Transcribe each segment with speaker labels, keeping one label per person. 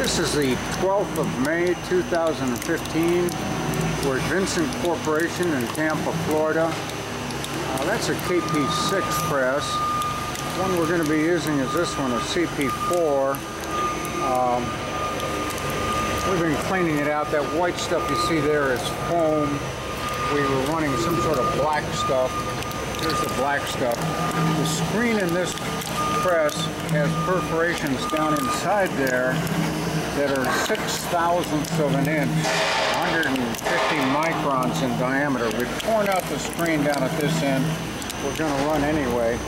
Speaker 1: This is the 12th of May 2015. We're at Vincent Corporation in Tampa, Florida. Uh, that's a KP6 press. One we're going to be using is this one, a CP4. Um, we've been cleaning it out. That white stuff you see there is foam. We were running some sort of black stuff. Here's the black stuff. The screen in this press has perforations down inside there that are six thousandths of an inch, 150 microns in diameter. We've torn out the screen down at this end. We're going to run anyway.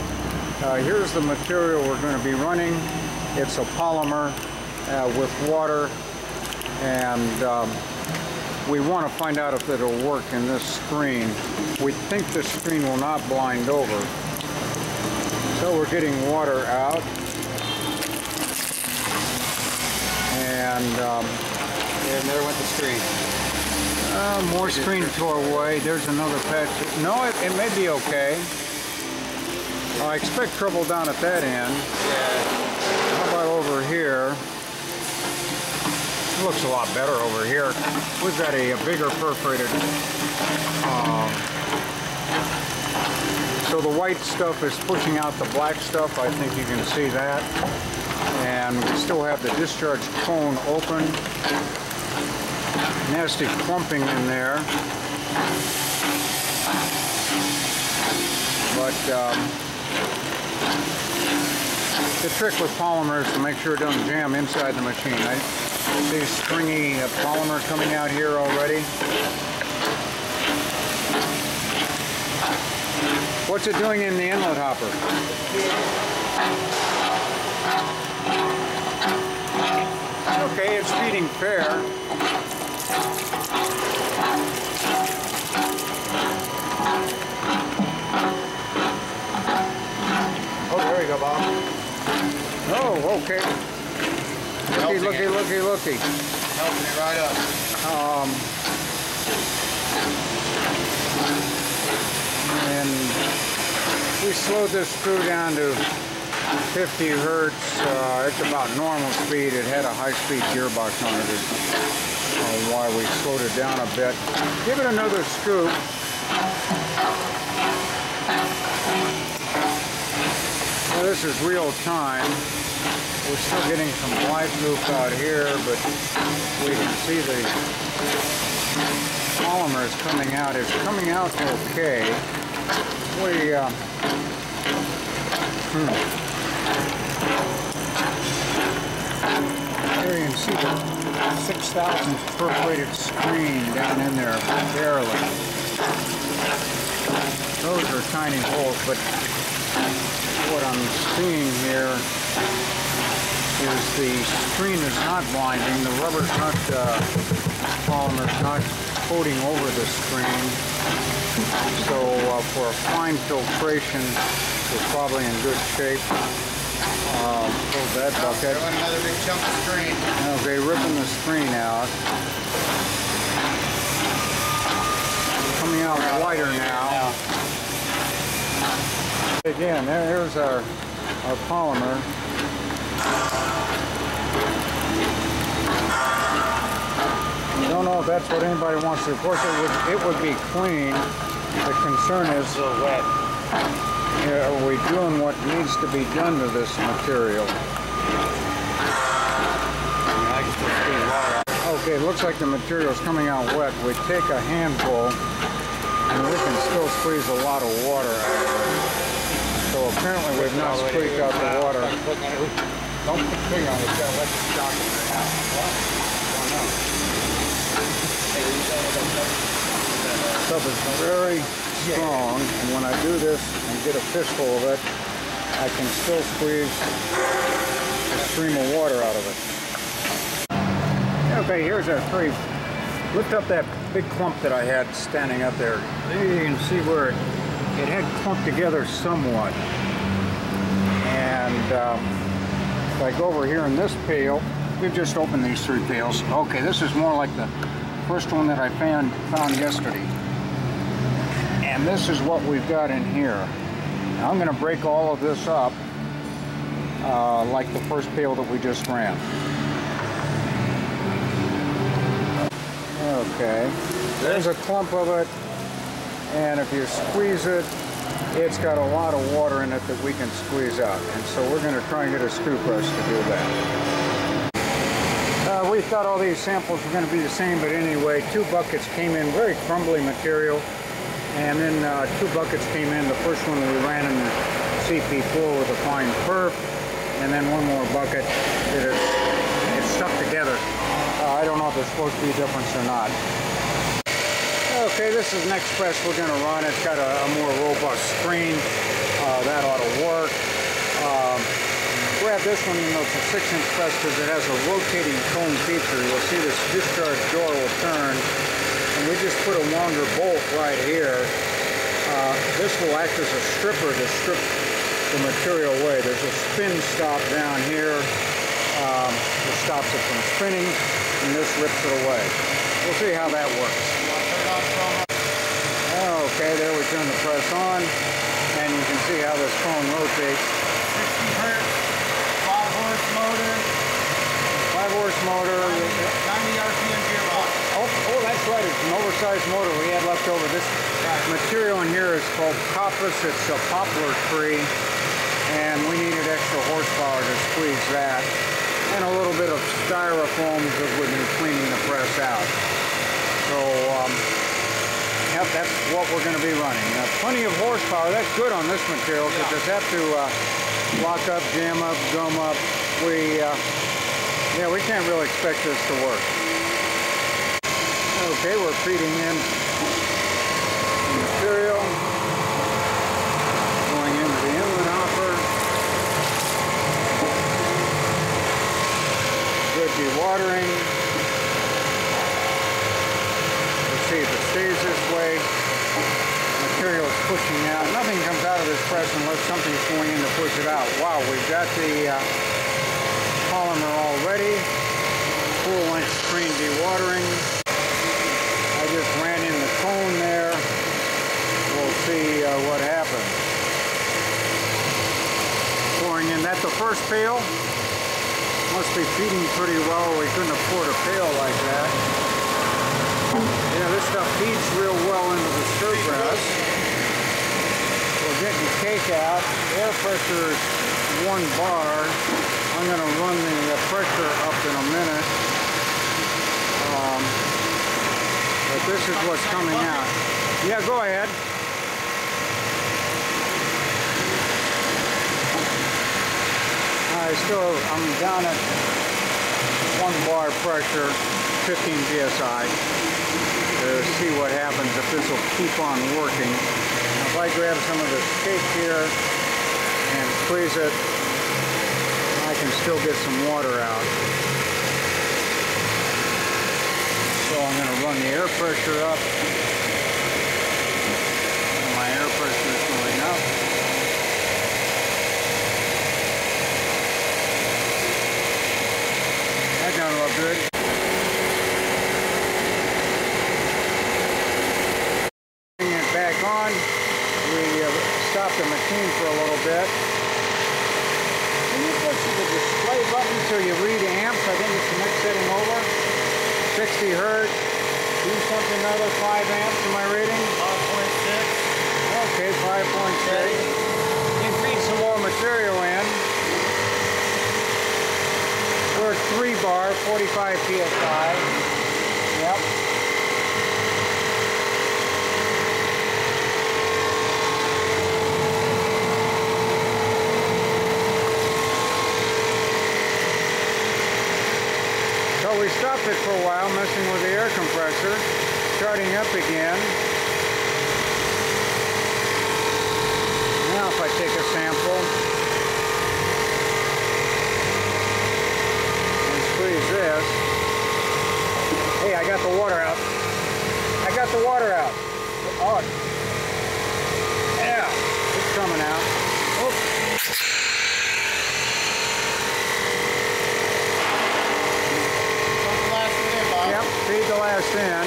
Speaker 1: Uh, here's the material we're going to be running. It's a polymer uh, with water and um, we want to find out if it'll work in this screen. We think the screen will not blind over. So we're getting water out. And, um,
Speaker 2: and there went the screen.
Speaker 1: Uh, more screen tore away. There's another patch. No, it, it may be okay. I expect trouble down at that end.
Speaker 2: Yeah.
Speaker 1: How about over here? It looks a lot better over here. We've got a, a bigger perforated. Um, so the white stuff is pushing out the black stuff. I think you can see that. And we still have the discharge cone open. Nasty clumping in there. But um, the trick with polymer is to make sure it doesn't jam inside the machine. I see stringy uh, polymer coming out here already. What's it doing in the inlet hopper? Okay, it's feeding fair.
Speaker 2: Oh, there you go, Bob.
Speaker 1: Oh, okay. Looky, looky, looky, looky.
Speaker 2: Helping it right up.
Speaker 1: Um, and we slowed this screw down to 50 hertz. Uh, it's about normal speed. It had a high-speed gearbox on it. Is uh, why we slowed it down a bit. Give it another scoop. Now, this is real time. We're still getting some black goop out here, but we can see the polymer is coming out. It's coming out okay. We, uh, hmm. Here you can see the 6,000 perforated screen down in there, barely. Those are tiny holes, but what I'm seeing here is the screen is not blinding, the rubber's not, uh, not coating over the screen. So uh, for a fine filtration, we're probably in good shape. Uh, pull that bucket.
Speaker 2: There another big chunk of screen.
Speaker 1: Okay, ripping the screen out. Coming out whiter now. Again, there- there's our, our polymer. I don't know if that's what anybody wants to, of course it would, it would be clean. The concern is,
Speaker 2: So wet.
Speaker 1: Are we doing what needs to be done to this material? Okay, it looks like the material is coming out wet. We take a handful and we can still squeeze a lot of water out of it. So apparently we've not squeezed out the water.
Speaker 2: Don't put the on it, about
Speaker 1: Stuff is very strong and when I do this and get a fistful of it, I can still squeeze a stream of water out of it. Okay, here's our three. Lift up that big clump that I had standing up there. There you can see where it, it had clumped together somewhat. And um, go over here in this pail, we've just opened these three pails. Okay, this is more like the first one that I found, found yesterday. And this is what we've got in here. Now I'm going to break all of this up uh, like the first pail that we just ran. Okay. There's a clump of it, and if you squeeze it, it's got a lot of water in it that we can squeeze out. And so we're going to try and get a screw press to do that. Uh, we thought all these samples were going to be the same, but anyway, two buckets came in, very crumbly material. And then uh, two buckets came in. The first one we ran in the CP4 with a fine perf. And then one more bucket that is it's stuck together. Uh, I don't know if there's supposed to be a difference or not. Okay, this is next press we're going to run. It's got a, a more robust screen. Uh, that ought to work. Um, grab this one even though it's a 6-inch press because it has a rotating cone feature. You'll see this discharge door will turn. We just put a longer bolt right here. Uh, this will act as a stripper to strip the material away. There's a spin stop down here um, that stops it from spinning, and this rips it away. We'll see how that works. Okay, there we turn the press on, and you can see how this cone rotates.
Speaker 2: 60 hertz, 5 horse motor.
Speaker 1: 5 horse motor.
Speaker 2: 90 RPM
Speaker 1: that's right. It's an oversized motor we had left over. This material in here is called coppice. It's a poplar tree, and we needed extra horsepower to squeeze that, and a little bit of styrofoam because we've been cleaning the press out. So, um, yep, that's what we're going to be running. Now, plenty of horsepower. That's good on this material because it's have to uh, lock up, jam up, gum up. We, uh, yeah, we can't really expect this to work. Okay, we're feeding in material, going into the inlet hopper. Good dewatering. Let's see if it stays this way. Material is pushing out. Nothing comes out of this press unless something's going in to push it out. Wow, we've got the uh, polymer all ready. Full length screen dewatering. Just ran in the cone there. We'll see uh, what happens. Pouring in. That's the first pail. Must be feeding pretty well. We couldn't afford a pail like that. Yeah, this stuff feeds real well into the stir press. We're getting the cake out. Air pressure is one bar. I'm going to run the uh, pressure up in a minute. Um, this is what's coming out. Yeah, go ahead. I still, I'm down at one bar pressure, 15 psi, to uh, see what happens if this will keep on working. Now, if I grab some of this cake here and squeeze it, I can still get some water out. So I'm going to run the air pressure up. My air pressure is going up. That don't look good. Bring it back on. We uh, stop the machine for a little bit. Can you push the display button so you read amps? I think it's the next setting over. 60 hertz. Do something another 5 amps. Am I reading?
Speaker 2: 5.6.
Speaker 1: Okay, 5.6. You feed some more material in. We're 3 bar, 45 psi. Yep. So we stopped it for a while, messing with the air compressor, starting up again. Now if I take a sample and squeeze this. Hey, I got the water out. I got the water out. Oh, yeah, it's coming out. Oops.
Speaker 2: Something last minute, Bob.
Speaker 1: Yep, feed the last in.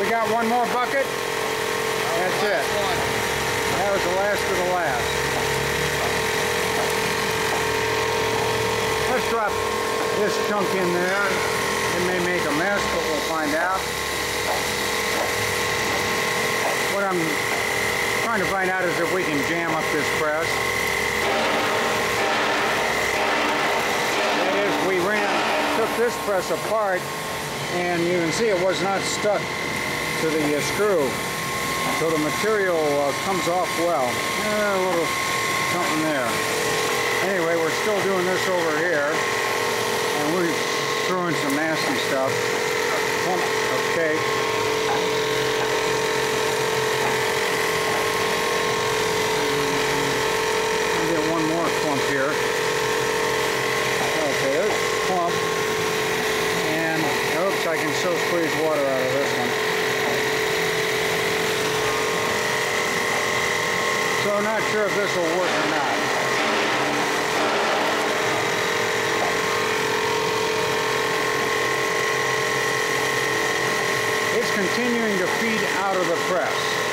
Speaker 1: We got one more bucket. That's it. That was the last of the last. let's drop this chunk in there. It may make a mess, but we'll find out. What I'm trying to find out is if we can jam up this press. That is, we ran, took this press apart, and you can see it was not stuck to the uh, screw. So the material uh, comes off well. Eh, a little something there. Anyway, we're still doing this over here. And we're throwing some nasty stuff. Okay. I'll get one more clump here. Okay, there's a clump. And, oops, I can still squeeze water out of this one. I'm not sure if this will work or not. It's continuing to feed out of the press.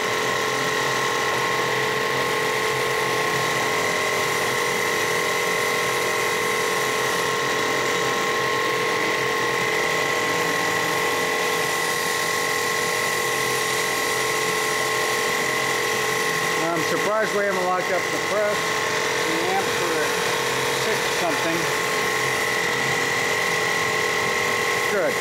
Speaker 1: I'm surprised we haven't up the press. The amps are at six something. Good.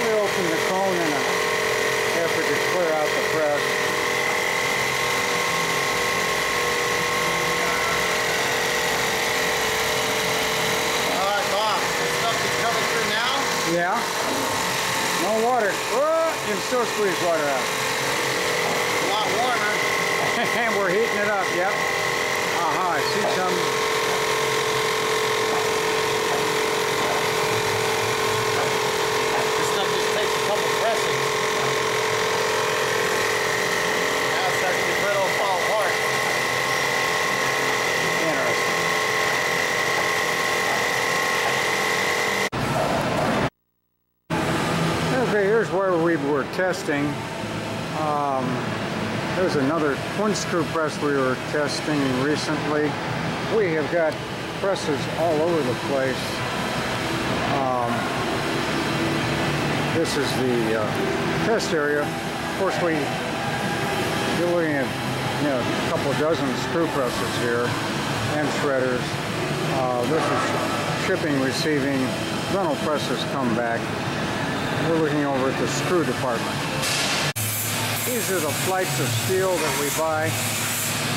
Speaker 1: We open the cone in an uh, effort to clear out the press.
Speaker 2: All right, Bob. Stuff is coming through now.
Speaker 1: Yeah. No water. Oh, you can still squeeze water out.
Speaker 2: A lot warmer.
Speaker 1: and we're heating it up, yep. Uh-huh, I see some.
Speaker 2: This stuff just takes a couple pressings. Now it's starting to get brittle and fall apart.
Speaker 1: Interesting. Okay, here's where we were testing. Another twin screw press we were testing recently. We have got presses all over the place. Um, this is the uh, test area. Of course, we you're looking at you know a couple dozen screw presses here and shredders. Uh, this is shipping, receiving. Rental presses come back. We're looking over at the screw department. These are the flights of steel that we buy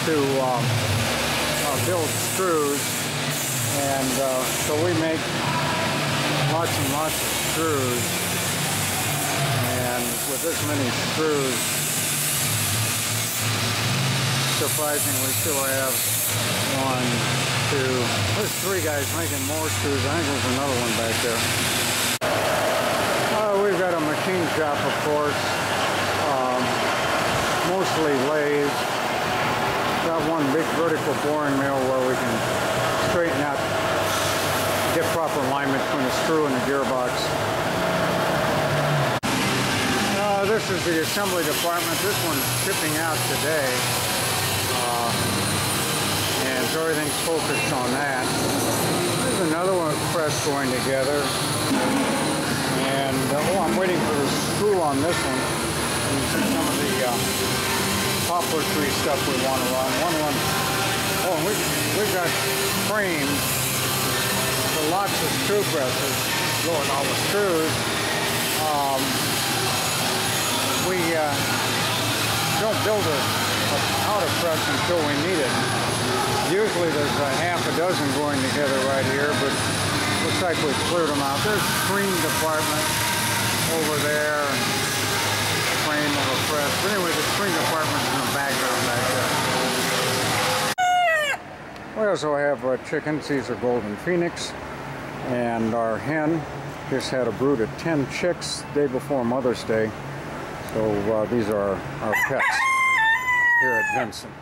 Speaker 1: to um, uh, build screws. And uh, so we make lots and lots of screws. And with this many screws, surprisingly still have one, two, there's three guys making more screws. I think there's another one back there. Oh, we've got a machine shop, of course. Mostly lathes. Got one big vertical boring mill where we can straighten out, get proper alignment between the screw and the gearbox. Uh, this is the assembly department. This one's shipping out today. Uh, and so everything's focused on that. There's another one press going together. And, uh, oh, I'm waiting for the screw on this one. And some of the uh, poplar tree stuff we want to run. One one. Oh, we, we've got frames for lots of screw presses going all the screws. Um, we uh, don't build a, a powder press until we need it. Usually there's a half a dozen going together right here, but looks like we've cleared them out. There's screen department over there, frame of a press. But anyway, the department's in the background back there. We also have uh, chickens. These are Golden Phoenix. And our hen just had a brood of 10 chicks day before Mother's Day. So uh, these are our pets here at Vincent.